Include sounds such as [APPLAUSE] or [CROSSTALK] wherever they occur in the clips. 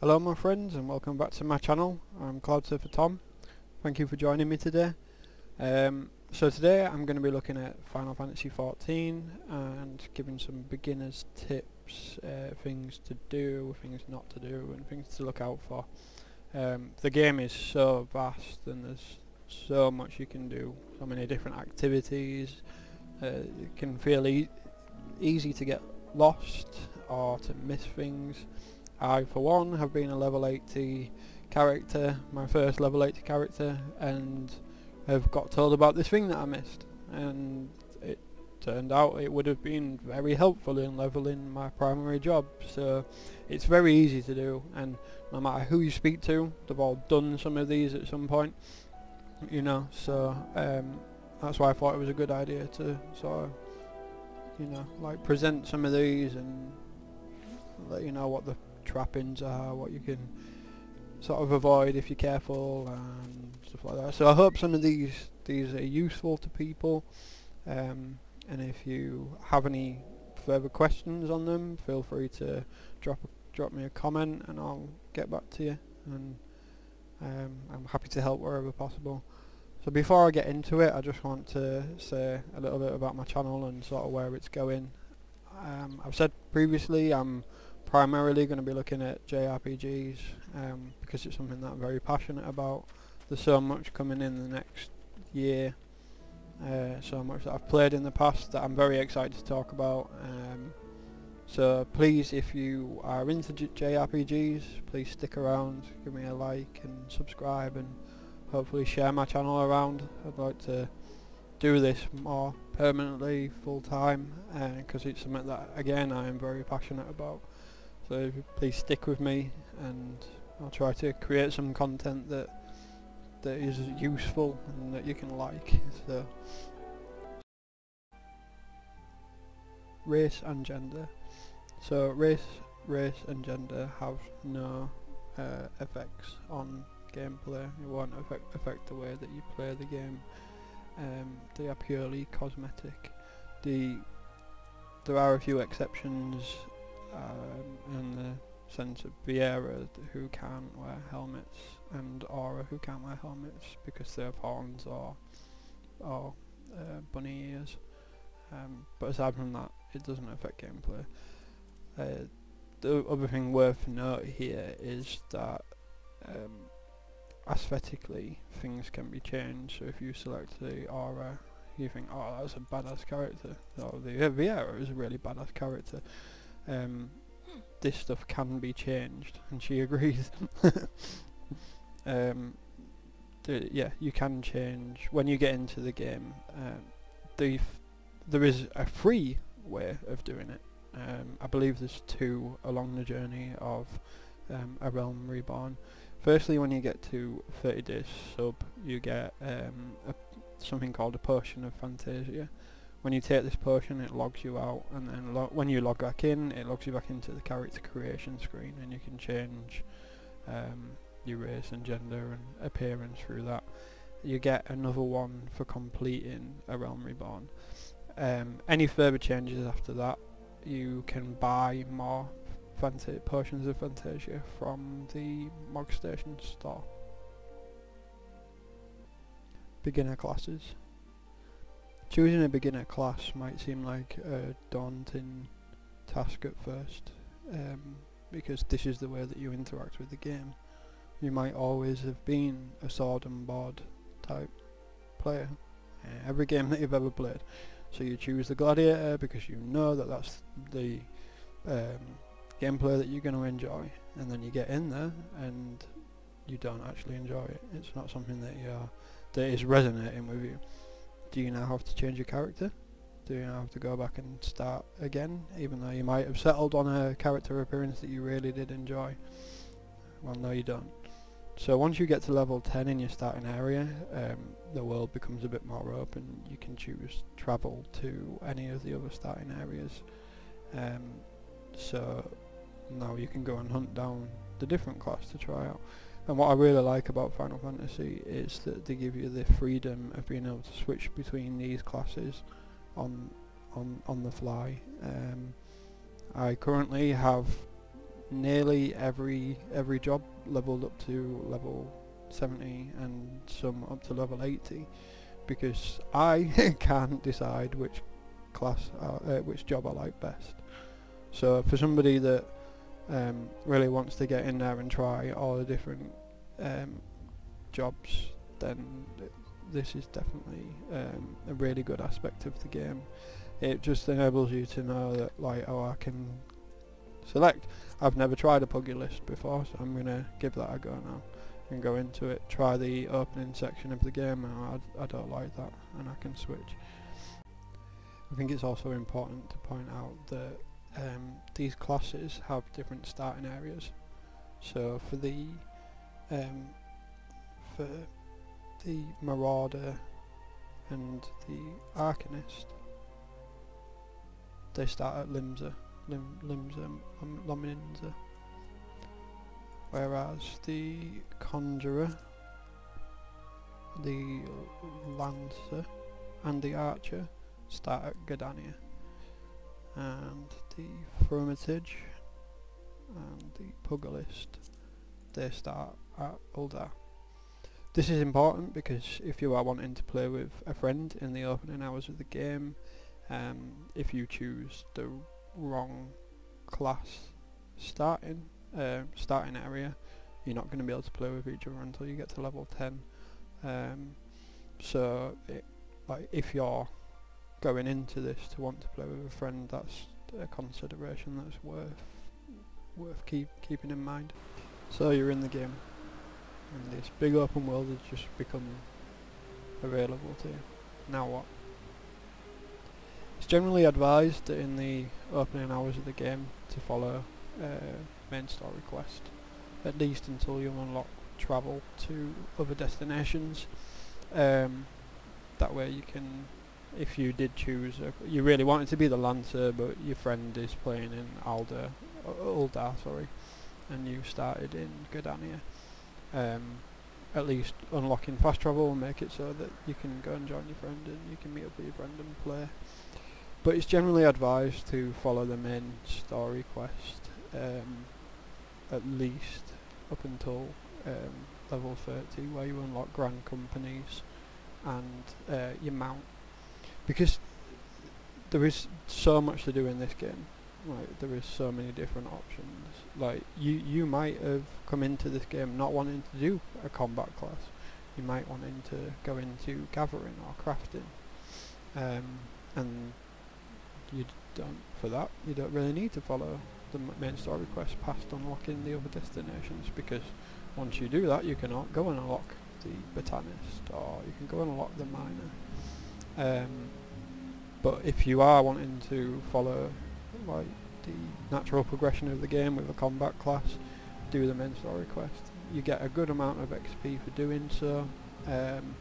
Hello my friends and welcome back to my channel. I'm Cloud Surfer Tom. Thank you for joining me today. Um, so today I'm going to be looking at Final Fantasy XIV and giving some beginners tips, uh, things to do, things not to do and things to look out for. Um, the game is so vast and there's so much you can do, so many different activities. Uh, it can feel e easy to get lost or to miss things. I, for one, have been a level 80 character, my first level 80 character, and have got told about this thing that I missed. And it turned out it would have been very helpful in leveling my primary job. So it's very easy to do, and no matter who you speak to, they've all done some of these at some point. You know, so um, that's why I thought it was a good idea to sort of, you know, like present some of these and let you know what the trappings are, what you can sort of avoid if you're careful and stuff like that. So I hope some of these these are useful to people. Um, and if you have any further questions on them, feel free to drop a, drop me a comment and I'll get back to you. And um, I'm happy to help wherever possible. So before I get into it, I just want to say a little bit about my channel and sort of where it's going. Um, I've said previously I'm primarily going to be looking at JRPGs um, because it's something that I'm very passionate about. There's so much coming in the next year, uh, so much that I've played in the past that I'm very excited to talk about. Um, so please, if you are into JRPGs, please stick around, give me a like and subscribe and hopefully share my channel around. I'd like to do this more permanently, full time, because uh, it's something that again I am very passionate about. So please stick with me and I'll try to create some content that that is useful and that you can like. So race and gender. So race, race and gender have no uh, effects on gameplay. It won't affect affect the way that you play the game. Um, they are purely cosmetic. The there are a few exceptions um, in the sense of Viera who can't wear helmets and Au Ra who can't wear helmets because they have horns or or uh, bunny ears. Um, but aside from that, it doesn't affect gameplay. Uh, the other thing worth note here is that um, aesthetically things can be changed. So if you select the Au Ra, you think, oh, that's a badass character. Oh, the uh, Viera is a really badass character um, this stuff can be changed, and she [LAUGHS] agrees. um, yeah, you can change when you get into the game. Um, the there is a free way of doing it. Um, I believe there's two along the journey of um, A Realm Reborn. Firstly, when you get to 30 days sub, you get um, a, something called a Potion of Fantasia, when you take this potion it logs you out and then when you log back in it logs you back into the character creation screen and you can change um, your race and gender and appearance through that. You get another one for completing A Realm Reborn. Um, any further changes after that you can buy more Fanta potions of Fantasia from the Mog Station store. Beginner classes. Choosing a beginner class might seem like a daunting task at first, um, because this is the way that you interact with the game. You might always have been a sword and board type player, uh, every game that you've ever played. So you choose the gladiator because you know that that's the um, gameplay that you're going to enjoy, and then you get in there and you don't actually enjoy it. It's not something that you are, that is resonating with you do you now have to change your character? Do you now have to go back and start again, even though you might have settled on a character appearance that you really did enjoy? Well, no you don't. So once you get to level 10 in your starting area, um, the world becomes a bit more open. You can choose travel to any of the other starting areas. Um, so now you can go and hunt down the different class to try out. And what I really like about Final Fantasy is that they give you the freedom of being able to switch between these classes on on on the fly. Um, I currently have nearly every every job leveled up to level 70 and some up to level 80 because I [LAUGHS] can't decide which class uh, uh, which job I like best. So for somebody that um, really wants to get in there and try all the different um, jobs, then this is definitely um, a really good aspect of the game. It just enables you to know that like, oh, I can select. I've never tried a Pugilist before, so I'm gonna give that a go now and go into it. Try the opening section of the game, and I, I don't like that, and I can switch. I think it's also important to point out that um, these classes have different starting areas. So for the um, for the Marauder and the Arcanist, they start at Limsa, Lim, Limsa, um, Lominsa. Whereas the Conjurer, the Lancer and the Archer start at Gridania. And the Thaumaturge and the Pugilist, they start Ul'dah. This is important because if you are wanting to play with a friend in the opening hours of the game, um, if you choose the wrong class starting uh, starting area, you're not going to be able to play with each other until you get to level 10. Um, so, it, like if you're going into this to want to play with a friend, that's a consideration that's worth worth keep keeping in mind. So you're in the game, and this big open world has just become available to you. Now what? It's generally advised in the opening hours of the game to follow uh, main story quest, at least until you unlock travel to other destinations. Um, that way you can, if you did choose, you really wanted to be the Lancer, but your friend is playing in Alda, uh, Ul'dah, sorry, and you started in Gridania. Um, at least unlocking fast travel will make it so that you can go and join your friend and you can meet up with your friend and play. But it's generally advised to follow the main story quest. Um, at least up until um, level 30 where you unlock grand companies and uh, your mount because there is so much to do in this game like there is so many different options like you you might have come into this game not wanting to do a combat class. You might wanting to go into gathering or crafting. Um, and you don't for that you don't really need to follow the main story quest past unlocking the other destinations because once you do that you can go and unlock the botanist or you can go and unlock the miner. Um, but if you are wanting to follow like the natural progression of the game with a combat class do the main story quest you get a good amount of XP for doing so um,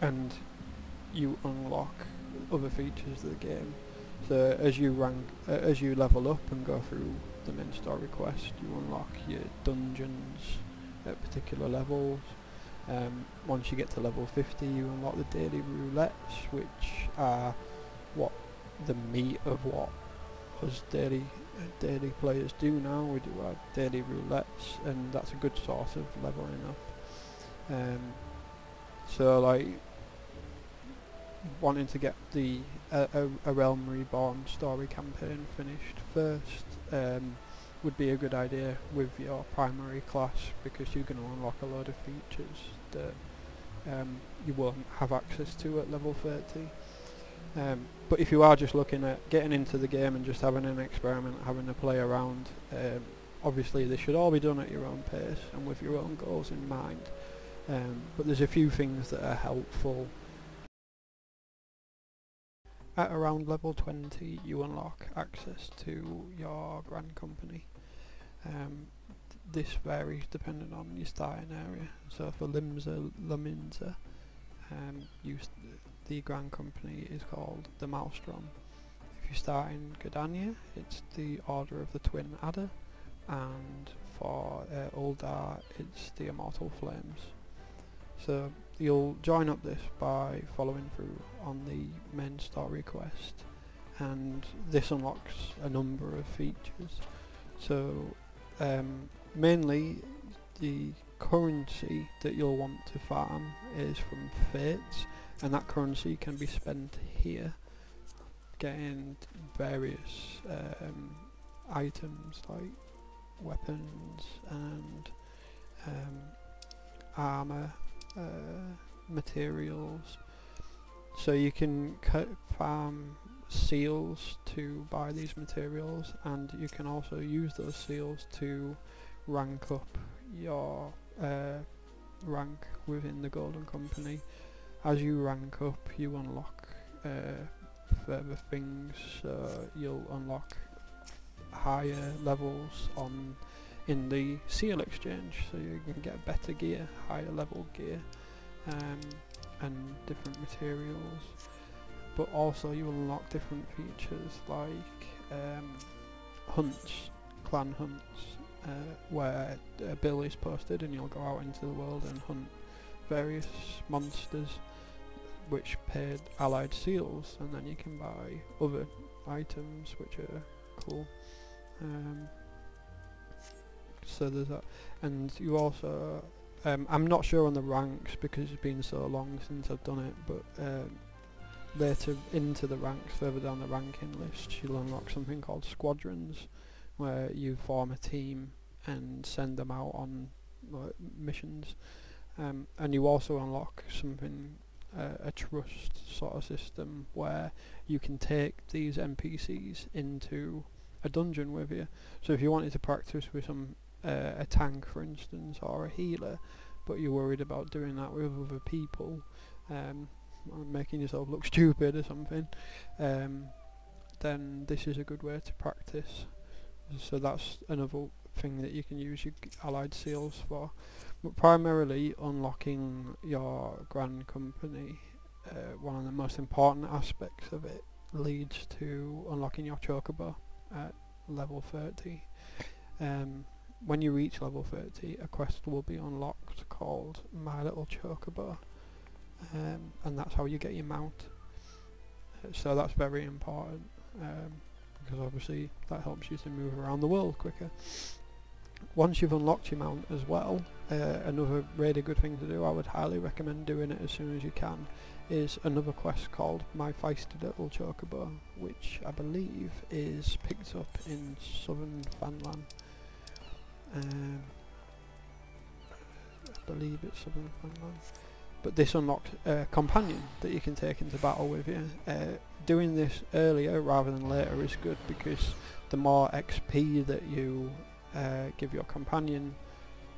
and you unlock other features of the game so as you rank, uh, as you level up and go through the main story quest, you unlock your dungeons at particular levels. Um, once you get to level 50, you unlock the daily roulettes, which are what the meat of what us daily daily players do now. We do our daily roulettes, and that's a good source of leveling up. Um, so like wanting to get the uh, a, Realm Reborn story campaign finished first um, would be a good idea with your primary class because you're going to unlock a load of features that um, you won't have access to at level 30. Um, but if you are just looking at getting into the game and just having an experiment, having a play around, um, obviously this should all be done at your own pace and with your own goals in mind. Um, but there's a few things that are helpful at around level 20 you unlock access to your grand company. Um, this varies depending on your starting area. So for Limsa Lominsa, um, the grand company is called the Maelstrom. If you start in Gridania, it's the Order of the Twin Adder, and for uh, Ul'dah, it's the Immortal Flames. So you'll join up this by following through on the main story quest and this unlocks a number of features so um, mainly the currency that you'll want to farm is from fates and that currency can be spent here getting various um, items like weapons and um, armor uh, materials. So you can cut farm seals to buy these materials and you can also use those seals to rank up your uh, rank within the golden company as you rank up you unlock uh, further things so you'll unlock higher levels on in the seal exchange so you can get better gear higher level gear um, and different materials. But also you unlock different features like um, hunts, clan hunts, uh, where a bill is posted and you'll go out into the world and hunt various monsters which paid allied seals and then you can buy other items which are cool. Um, so there's that and you also um, I'm not sure on the ranks because it's been so long since I've done it but um, later into the ranks, further down the ranking list, you'll unlock something called squadrons, where you form a team and send them out on like, missions. Um, and you also unlock something, uh, a trust sort of system, where you can take these NPCs into a dungeon with you. So if you wanted to practice with some uh, a tank, for instance, or a healer, but you're worried about doing that with other people, um, making yourself look [LAUGHS] stupid or something, um, then this is a good way to practice. So that's another thing that you can use your allied seals for. Primarily unlocking your grand company, uh, one of the most important aspects of it leads to unlocking your chocobo at level 30. Um, when you reach level 30, a quest will be unlocked called My Little Chocobo um, and that's how you get your mount. Uh, so that's very important um, because obviously that helps you to move around the world quicker. Once you've unlocked your mount as well, uh, another really good thing to do, I would highly recommend doing it as soon as you can, is another quest called My Feisty Little Chocobo, which I believe is picked up in Southern Thanalan. Um, I believe it's Southern Thanalan but this unlocked a companion that you can take into battle with you. Uh, doing this earlier rather than later is good because the more XP that you uh, give your companion,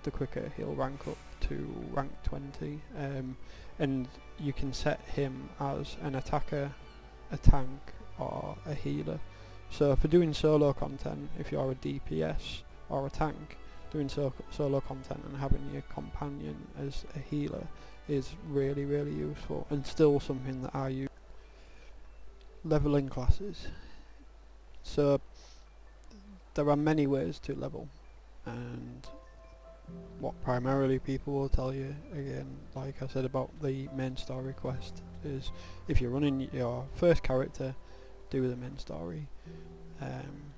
the quicker he'll rank up to rank 20 um, and you can set him as an attacker, a tank or a healer. So for doing solo content, if you're a DPS or a tank, doing so solo content and having your companion as a healer is really really useful and still something that I use. Leveling classes. So there are many ways to level and what primarily people will tell you again like I said about the main story quest is if you're running your first character do the main story um,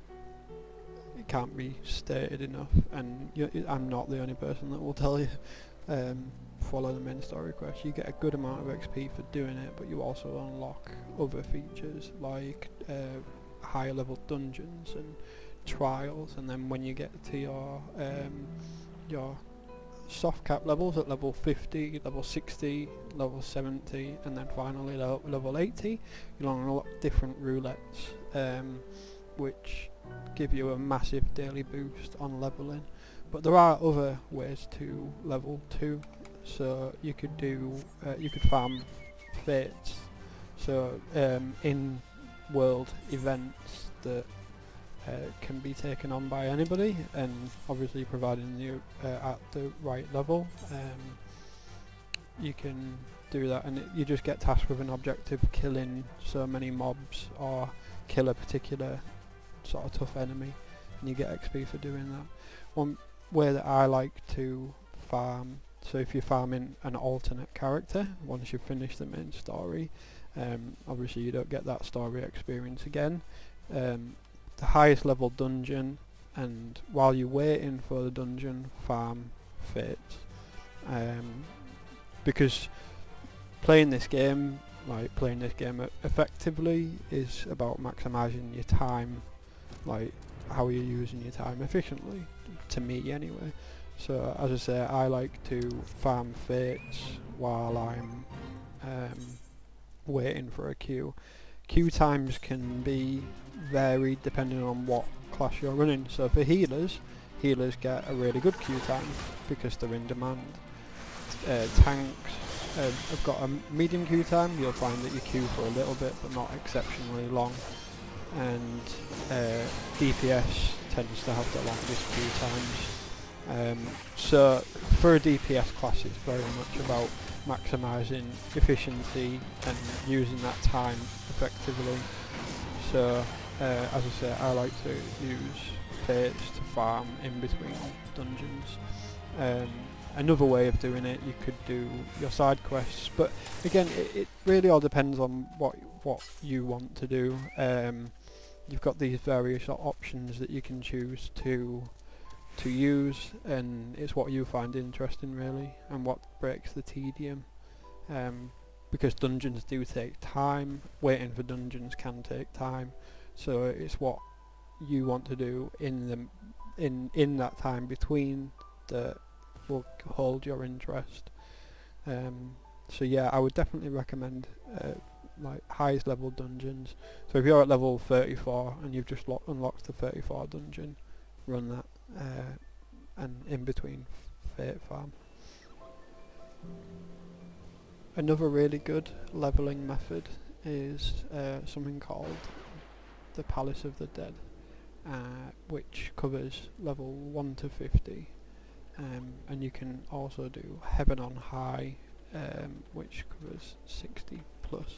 it can't be stated enough and I'm not the only person that will [LAUGHS] tell you um, follow the main story quest. You get a good amount of XP for doing it, but you also unlock other features like uh, higher level dungeons and trials. And then when you get to your um, your soft cap levels at level 50, level 60, level 70, and then finally level, level 80, you'll unlock different roulettes, um, which give you a massive daily boost on leveling. But there are other ways to level too. So you could do uh, you could farm fates. So um, in world events that uh, can be taken on by anybody and obviously providing you uh, at the right level um, you can do that and it, you just get tasked with an objective killing so many mobs or kill a particular sort of tough enemy and you get XP for doing that. One way that I like to farm so if you're farming an alternate character, once you've finished the main story, um, obviously you don't get that story experience again. Um, the highest level dungeon and while you're waiting for the dungeon, farm fates. Um, because playing this game, like playing this game effectively, is about maximising your time, like how you're using your time efficiently. To me, anyway. So as I say, I like to farm fates while I'm um, waiting for a queue. Queue times can be varied depending on what class you're running. So for healers, healers get a really good queue time because they're in demand. Uh, tanks uh, have got a medium queue time. You'll find that you queue for a little bit, but not exceptionally long. And uh, DPS tends to have the longest queue times. Um, so for a DPS class, it's very much about maximising efficiency and using that time effectively. So uh, as I say, I like to use fates to farm in between dungeons. Um, another way of doing it, you could do your side quests, but again, it, it really all depends on what what you want to do. Um, you've got these various options that you can choose to to use, and it's what you find interesting really, and what breaks the tedium. Um, because dungeons do take time, waiting for dungeons can take time, so it's what you want to do in the in in that time between that will hold your interest. Um, so yeah, I would definitely recommend uh, like highest level dungeons. So if you're at level 34 and you've just unlocked the 34 dungeon, run that, uh, and in between Fate Farm. Another really good leveling method is uh, something called the Palace of the Dead, uh, which covers level 1 to 50. Um, and you can also do Heaven on High, um, which covers 60 plus.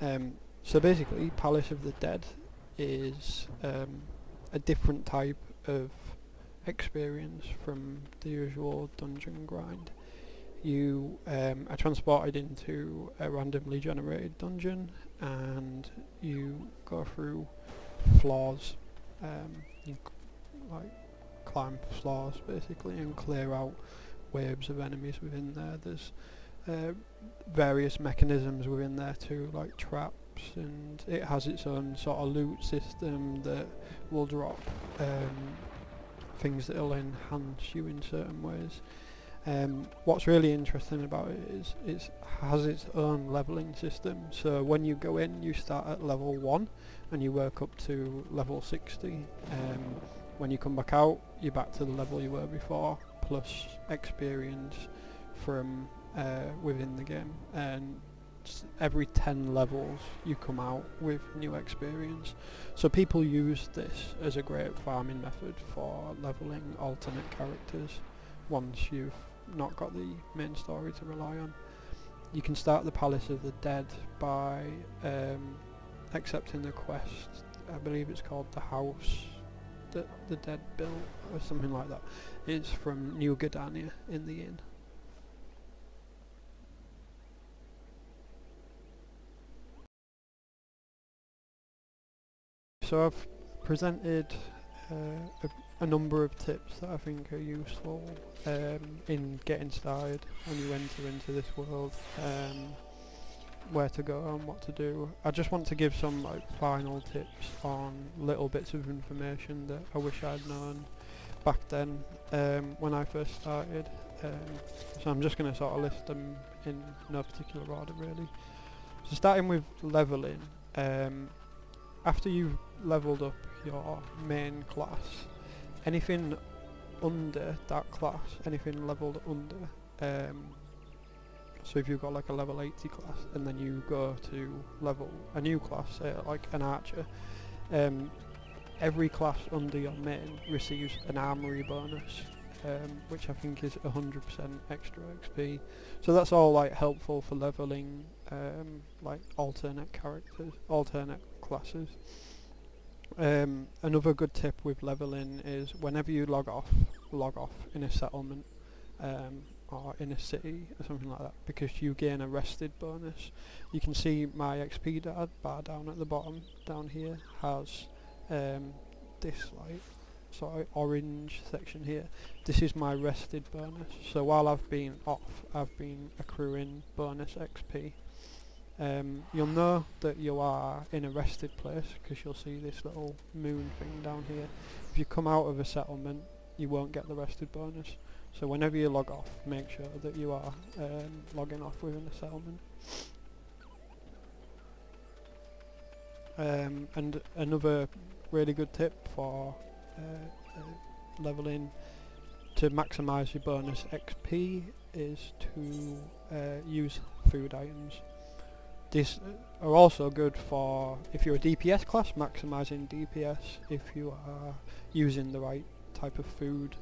Um, so basically, Palace of the Dead is um, a different type of experience from the usual dungeon grind. You um, are transported into a randomly generated dungeon and you go through floors. Um, you like climb floors basically and clear out waves of enemies within there. There's uh, various mechanisms within there too, like traps, and it has its own sort of loot system that will drop um, things that will enhance you in certain ways. Um, what's really interesting about it is it has its own leveling system. So when you go in, you start at level one, and you work up to level 60. Um, when you come back out, you're back to the level you were before, plus experience from uh, within the game. And every 10 levels, you come out with new experience. So people use this as a great farming method for leveling alternate characters once you've not got the main story to rely on. You can start the Palace of the Dead by um, accepting the quest. I believe it's called the House that the Dead built, or something like that. It's from New Gridania in the inn. So I've presented uh, a, a number of tips that I think are useful um, in getting started when you enter into this world, um, where to go and what to do. I just want to give some like final tips on little bits of information that I wish I'd known back then um, when I first started. Um, so I'm just going to sort of list them in no particular order really. So starting with leveling, um, after you've leveled up your main class, anything under that class, anything leveled under, um, so if you've got like a level 80 class and then you go to level a new class, like an archer, um, every class under your main receives an armory bonus, um, which I think is 100% extra XP. So that's all like helpful for leveling um, like alternate characters, alternate classes. Um, another good tip with leveling is whenever you log off, log off in a settlement um, or in a city or something like that because you gain a rested bonus. You can see my XP bar down at the bottom down here has um, this like sort of orange section here, this is my rested bonus. So while I've been off, I've been accruing bonus XP. Um, you'll know that you are in a rested place because you'll see this little moon thing down here. If you come out of a settlement, you won't get the rested bonus. So whenever you log off, make sure that you are um, logging off within the settlement. Um, and another really good tip for uh, uh, leveling to maximise your bonus XP is to uh, use food items. These are also good for if you're a DPS class, maximising DPS if you are using the right type of food.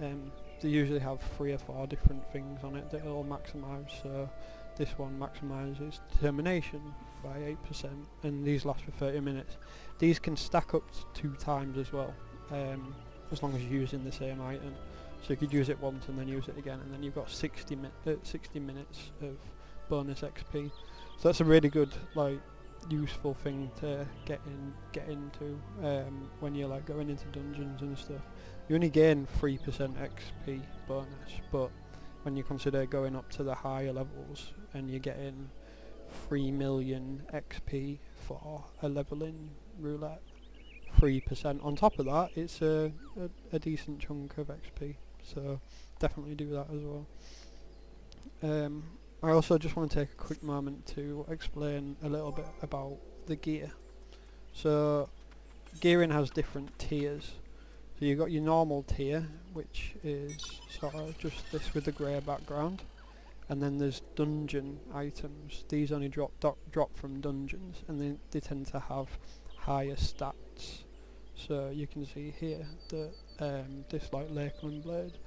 Um, they usually have three or four different things on it that will maximise. So this one maximises determination by 8% and these last for 30 minutes. These can stack up two times as well, um, as long as you're using the same item. So you could use it once and then use it again and then you've got 60, mi uh, 60 minutes of bonus XP. So that's a really good like useful thing to get in get into um, when you're like going into dungeons and stuff. You only gain 3% XP bonus, but when you consider going up to the higher levels and you're getting 3 million XP for a leveling roulette, 3% on top of that, it's a, a, a decent chunk of XP, so definitely do that as well. Um, I also just want to take a quick moment to explain a little bit about the gear. So gearing has different tiers. So you've got your normal tier, which is sort of just this with the grey background. And then there's dungeon items. These only drop drop from dungeons, and they, they tend to have higher stats. So you can see here that um, this like Lakeland Blade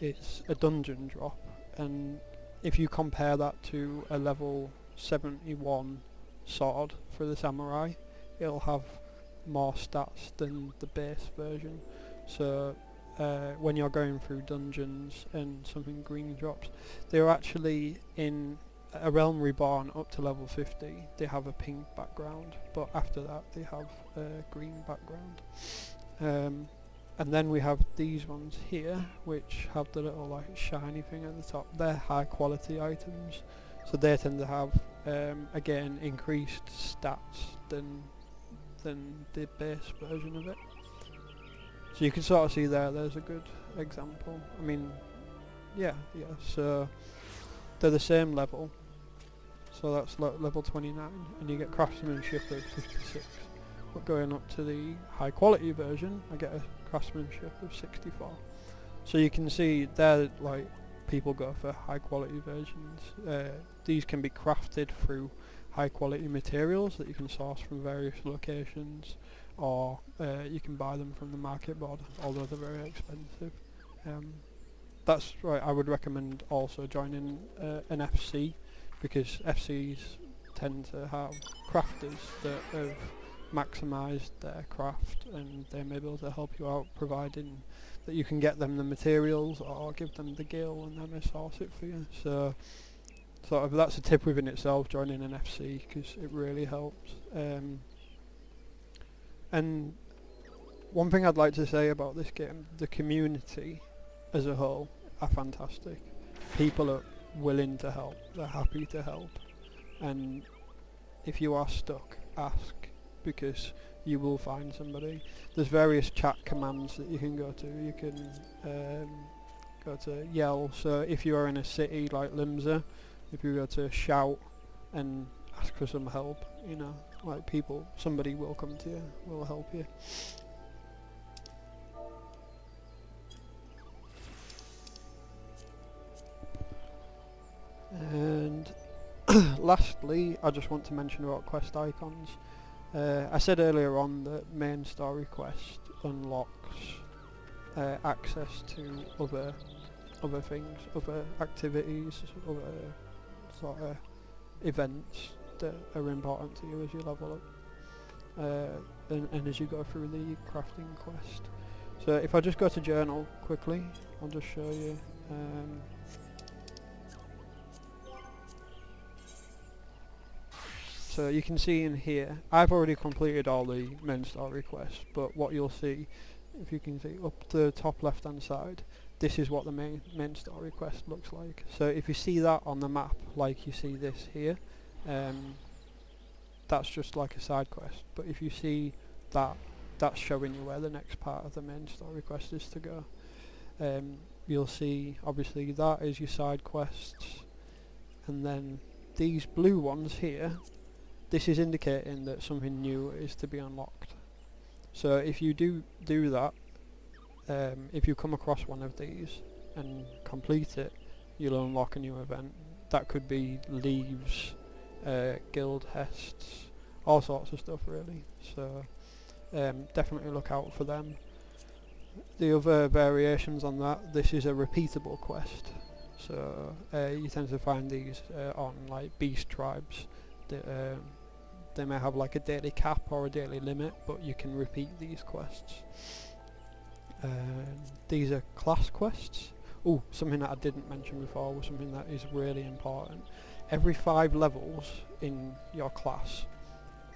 is a dungeon drop, and if you compare that to a level 71 sword for the samurai, it'll have more stats than the base version. So uh, when you're going through dungeons and something green drops, they're actually in a Realm Reborn up to level 50, they have a pink background, but after that they have a green background. Um, and then we have these ones here, which have the little like shiny thing at the top. They're high quality items, so they tend to have um, again increased stats than than the base version of it. So you can sort of see there, there's a good example. I mean, yeah, yeah, so they're the same level. So that's le level 29, and you get craftsmanship of 56. But going up to the high quality version, I get a craftsmanship of 64. So you can see there, like, people go for high quality versions. Uh, these can be crafted through high quality materials that you can source from various locations or uh, you can buy them from the market board, although they're very expensive. Um, that's right, I would recommend also joining uh, an FC because FCs tend to have crafters that have maximised their craft and they may be able to help you out providing that you can get them the materials or give them the gill and then they source it for you. So sort of that's a tip within itself joining an FC because it really helps. Um, and one thing I'd like to say about this game, the community as a whole are fantastic. People are willing to help, they're happy to help. And if you are stuck, ask because you will find somebody. There's various chat commands that you can go to. You can um, go to yell. So if you are in a city like Limsa, if you go to shout and ask for some help, you know, like people, somebody will come to you, will help you. And [COUGHS] lastly, I just want to mention about quest icons. Uh, I said earlier on that main story quest unlocks uh, access to other other things, other activities, other sort of events that are important to you as you level up uh, and, and as you go through the crafting quest. So if I just go to journal quickly, I'll just show you. Um, so you can see in here, I've already completed all the main story quests, but what you'll see if you can see up the top left hand side this is what the main main story quest looks like. So if you see that on the map like you see this here um, that's just like a side quest. But if you see that that's showing you where the next part of the main story quest is to go. Um, you'll see obviously that is your side quests. And then these blue ones here this is indicating that something new is to be unlocked. So if you do do that um, if you come across one of these and complete it you'll unlock a new event. That could be leves uh, guildhests all sorts of stuff really. So um, definitely look out for them. The other variations on that this is a repeatable quest. So uh, you tend to find these uh, on like beast tribes that, um, they may have like a daily cap or a daily limit but you can repeat these quests. These are class quests. Oh something that I didn't mention before was something that is really important. Every five levels in your class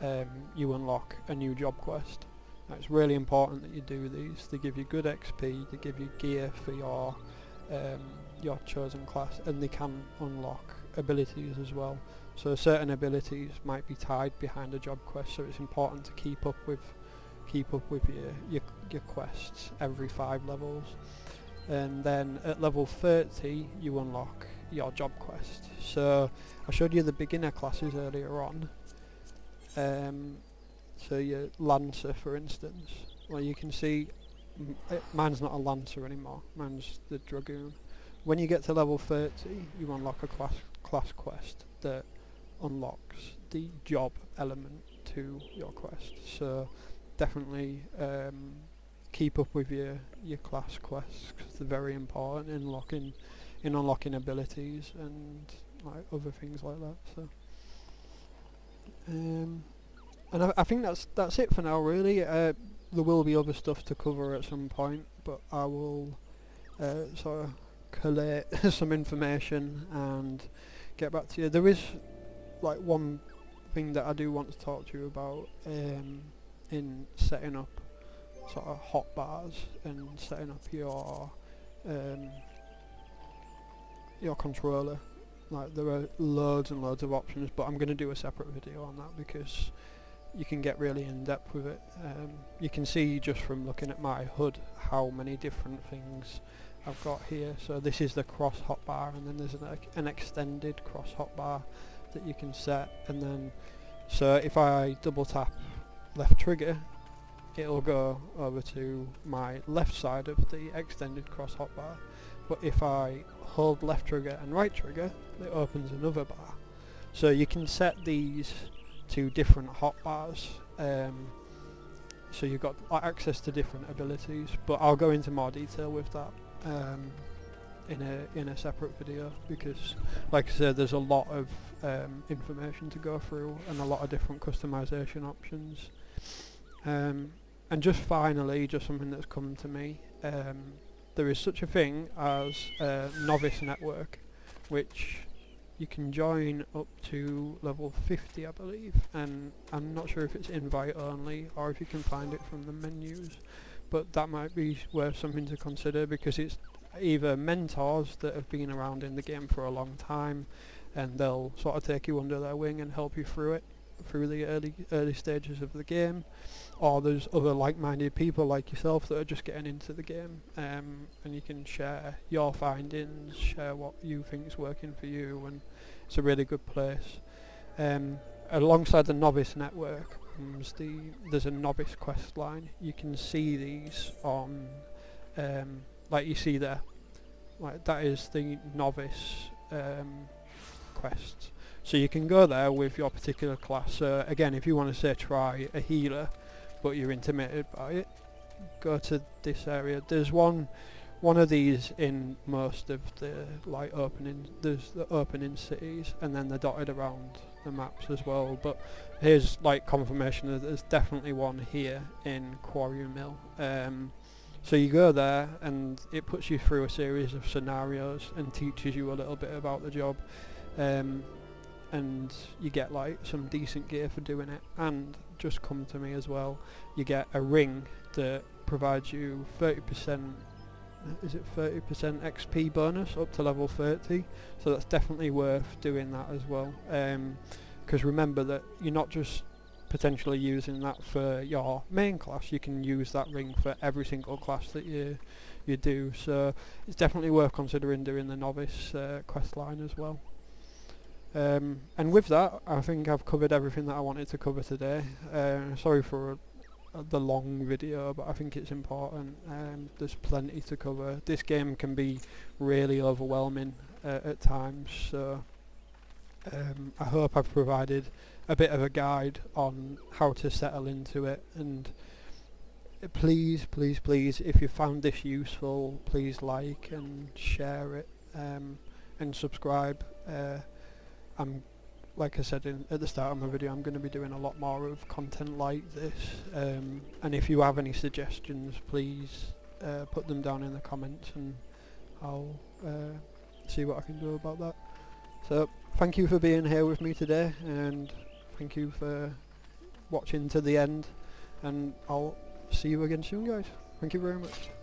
um, you unlock a new job quest. It's really important that you do these. They give you good XP they give you gear for your um, your chosen class and they can unlock abilities as well so certain abilities might be tied behind a job quest so it's important to keep up with keep up with your, your, your quests every five levels. And then at level 30 you unlock your job quest. So I showed you the beginner classes earlier on. Um, so your Lancer for instance. Well you can see eh, mine's not a Lancer anymore. Mine's the Dragoon. When you get to level 30 you unlock a class, class quest that unlocks the job element to your quest. So definitely um, keep up with your your class quests because they're very important in locking in unlocking abilities and like other things like that so. Um, and I, I, think that's that's it for now really. Uh, there will be other stuff to cover at some point but I will uh, sort of collate [LAUGHS] some information and get back to you. There is like one thing that I do want to talk to you about um, in setting up sort of hot bars and setting up your um, your controller. Like there are loads and loads of options but I'm going to do a separate video on that because you can get really in depth with it. Um, you can see just from looking at my HUD how many different things I've got here. So this is the cross hotbar and then there's an, an extended cross hotbar that you can set and then so if I double tap left trigger it'll go over to my left side of the extended cross hotbar but if I hold left trigger and right trigger it opens another bar. So you can set these to different hotbars um, so you've got access to different abilities but I'll go into more detail with that um, in a in a separate video because like I said there's a lot of um, information to go through and a lot of different customization options. Um, and just finally just something that's come to me um, there is such a thing as a novice network which you can join up to level 50 I believe and I'm not sure if it's invite only or if you can find it from the menus but that might be worth something to consider because it's either mentors that have been around in the game for a long time and they'll sort of take you under their wing and help you through it through the early early stages of the game. Or there's other like-minded people like yourself that are just getting into the game um, and you can share your findings share what you think is working for you and it's a really good place. Um, alongside the novice network comes the there's a novice quest line. You can see these on um, like you see there like that is the novice um, quest. So you can go there with your particular class. So again if you want to say try a healer but you're intimidated by it go to this area. There's one one of these in most of the like opening there's the opening cities and then they're dotted around the maps as well. But here's like confirmation that there's definitely one here in Quarry Mill. Um, so you go there and it puts you through a series of scenarios and teaches you a little bit about the job. Um, and you get like some decent gear for doing it and just come to me as well you get a ring that provides you 30% is it 30% XP bonus up to level 30 so that's definitely worth doing that as well because remember that you're not just potentially using that for your main class. You can use that ring for every single class that you you do. So it's definitely worth considering doing the novice uh, quest line as well. Um, and with that I think I've covered everything that I wanted to cover today. Uh, sorry for the long video but I think it's important. Um, there's plenty to cover. This game can be really overwhelming uh, at times. So um, I hope I've provided a bit of a guide on how to settle into it. And please please please if you found this useful please like and share it um, and subscribe. Uh, I'm like I said in, at the start of my video I'm going to be doing a lot more of content like this. Um, and if you have any suggestions please uh, put them down in the comments and I'll uh, see what I can do about that. So thank you for being here with me today and thank you for watching to the end and I'll see you again soon guys. Thank you very much